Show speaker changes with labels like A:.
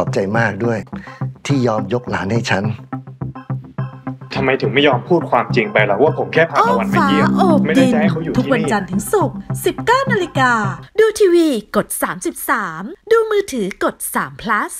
A: อบใจมากด้วย ที่ยอมยกหลานให้ฉัน
B: ทำไมถึงไม่ยอมพูดความจริงไปล่ะว่าผมแค่พา
C: อ้อ
B: ตะ
C: ม
B: วันมา
C: ฟ้า
B: เยี่ยม
C: โอบ
B: ไม่ได้
C: ดิน
B: จะให้เขาอยู่
C: ทุก
B: ที่
C: วัน
B: นี่
C: จันทร์ถึงศุกร์ 19 นาฬิกา ดูทีวีกด 33 ดูมือถือกด3 plus